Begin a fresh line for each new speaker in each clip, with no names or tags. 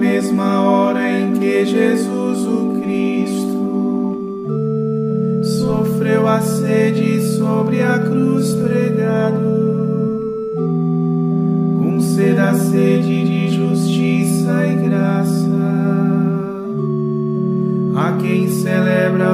Mesma hora em que Jesus o Cristo sofreu a sede sobre a cruz pregado, com sede a sede de justiça e graça, a quem celebra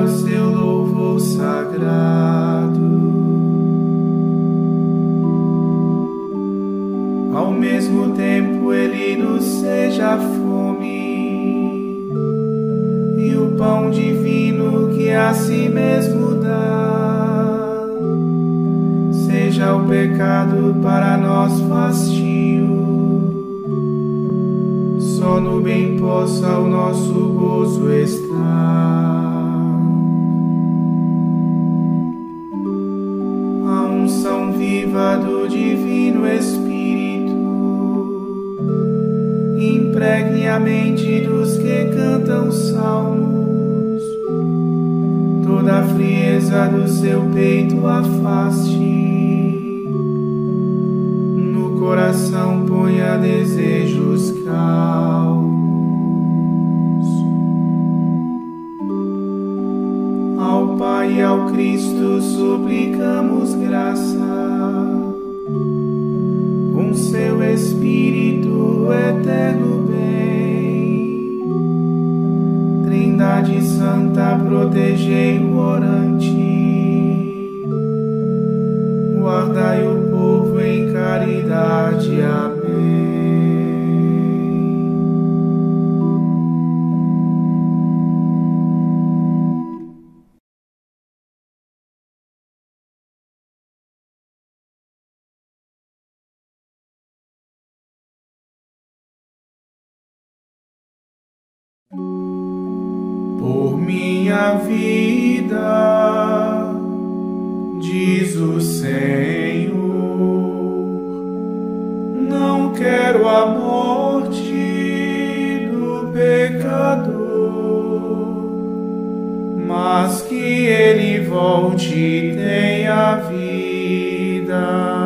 si mesmo dá seja o pecado para nós fastio. Só no bem possa o nosso gozo estar. A unção viva do Divino Espírito impregne a mente dos que cantam salmos, toda a frieza do seu peito afaste, no coração ponha desejos calmos. Ao Pai e ao Cristo suplicamos graça com seu Santa, protegei o orante, minha vida, diz o Senhor. Não quero a morte do pecador, mas que ele volte e tenha vida.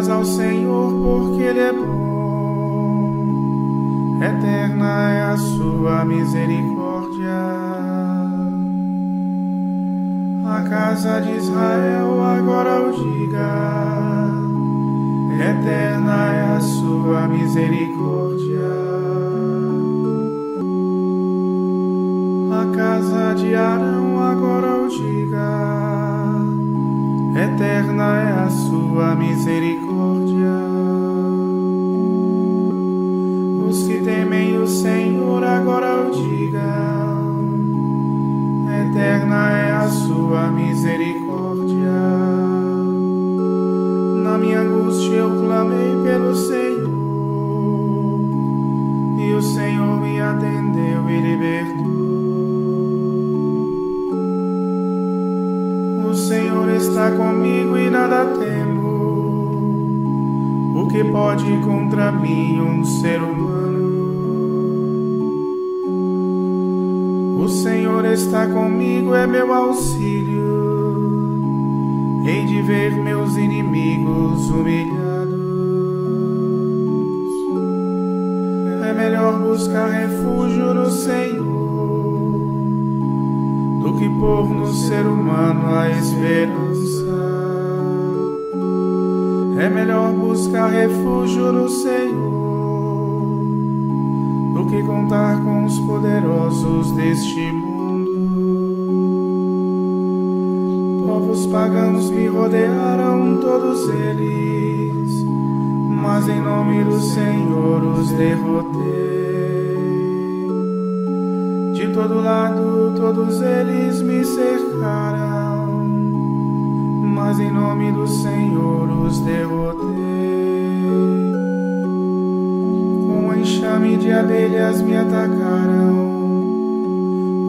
Graças ao Senhor, porque Ele é bom, eterna é a sua misericórdia. A casa de Israel agora o diga, eterna é a sua misericórdia. A casa de Arão agora o diga eterna é a sua misericórdia. O Senhor agora o digam, eterna é a sua misericórdia. Na minha angústia eu clamei pelo Senhor, e o Senhor me atendeu e libertou. O Senhor está comigo e nada temo. O que pode contra mim um ser humano? Senhor está comigo, é meu auxílio. Hei de ver meus inimigos humilhados. É melhor buscar refúgio no Senhor do que pôr no ser humano a esperança. É melhor buscar refúgio no Senhor do que contar com os poderosos deste mundo. Povos pagãos me rodearam, todos eles, mas em nome do Senhor os derrotei. todo lado todos eles me cercaram, mas em nome do Senhor os derrotei. Um enxame de abelhas me atacaram,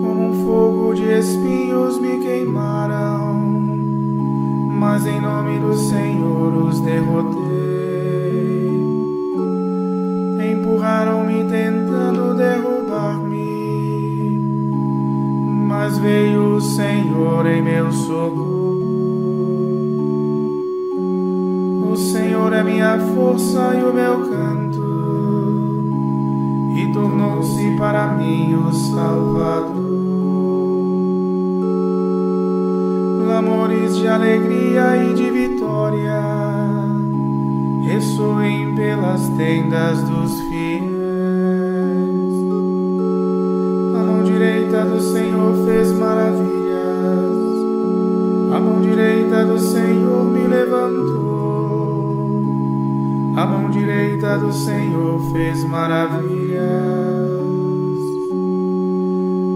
como um fogo de espinhos me queimaram, mas em nome do Senhor os derrotei. Empurraram-me tentando derrubar-me mas veio o Senhor em meu socorro. O Senhor é minha força e o meu canto, e tornou-se para mim o Salvador. De alegria e de vitória ressoem pelas tendas dos fiéis. direita do Senhor fez maravilhas. A mão direita do Senhor me levantou. A mão direita do Senhor fez maravilhas.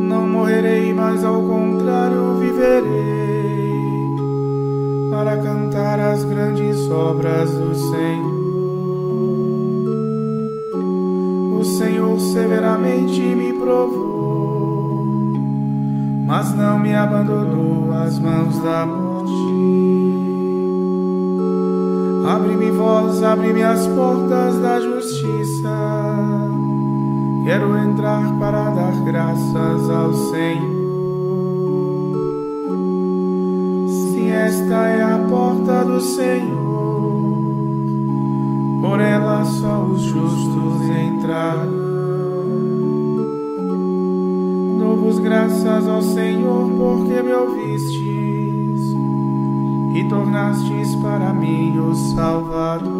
Não morrerei, mas ao contrário viverei para cantar as grandes obras do Senhor. O Senhor severamente me provou mas não me abandonou às mãos da morte. Abre-me voz, abre-me as portas da justiça. Quero entrar para dar graças ao Senhor. Esta é a porta do Senhor, por ela só os justos entrarão. Dou-vos graças ao Senhor porque me ouvistes e tornastes para mim o Salvador.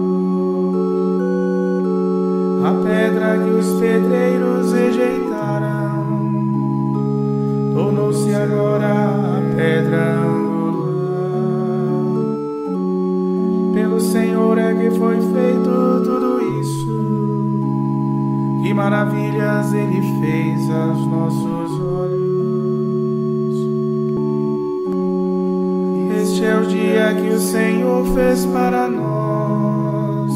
A pedra que os pedreiros rejeitaram tornou-se agora maravilhas ele fez aos nossos é o dia que o Senhor fez para nós.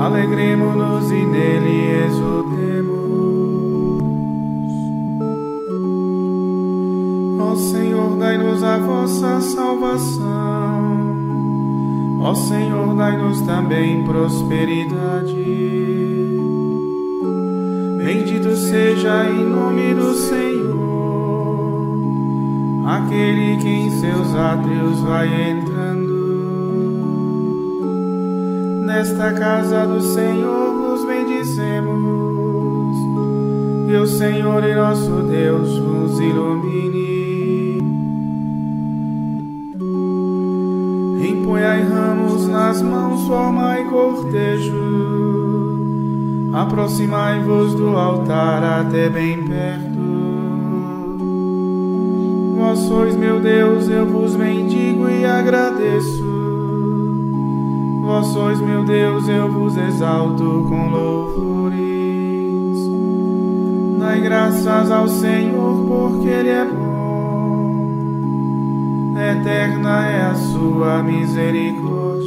Alegremos-nos e nele exultemos. Ó Senhor, dai-nos a vossa salvação. Ó Senhor, dai-nos também prosperidade. Bendito seja em nome do Senhor aquele que em seus átrios vai entrando. Nesta casa do Senhor vos bendizemos, que o Senhor e nosso Deus vos ilumine. Empunhai ramos nas mãos, formai cortejo, aproximai-vos do altar até bem perto Vós sois meu Deus, eu vos bendigo e agradeço. Vós sois meu Deus, eu vos exalto com louvores. Dai graças ao Senhor, porque Ele é bom. Eterna é a sua misericórdia.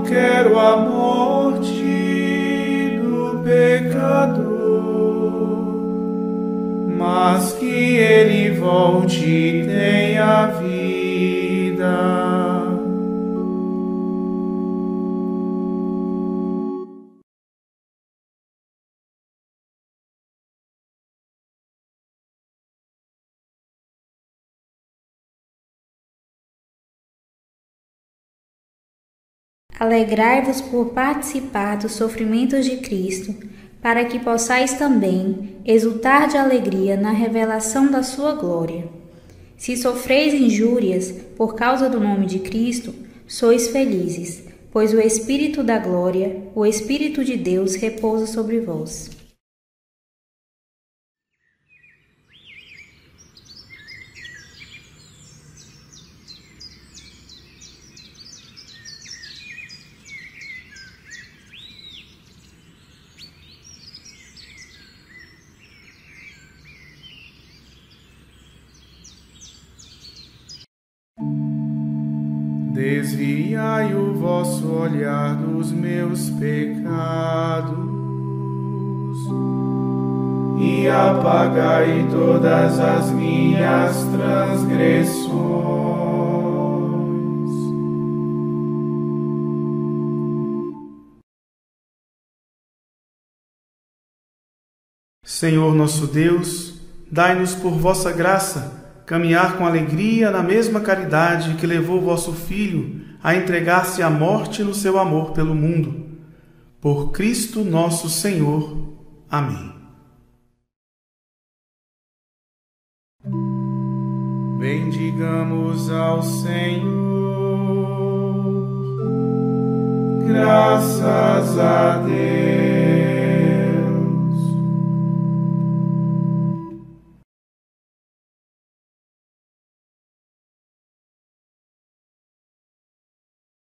Não quero a morte do pecador, mas que ele volte e tenha vida.
Alegrai-vos por participar dos sofrimentos de Cristo, para que possais também exultar de alegria na revelação da sua glória. Se sofreis injúrias por causa do nome de Cristo, sois felizes, pois o Espírito da glória, o Espírito de Deus, repousa sobre vós.
Desviai o vosso olhar dos meus pecados e apagai todas as minhas transgressões. Senhor nosso Deus, dai-nos por vossa graça caminhar com alegria na mesma caridade que levou vosso Filho a entregar-se à morte no seu amor pelo mundo. Por Cristo nosso Senhor. Amém. Bendigamos ao Senhor, graças a Deus.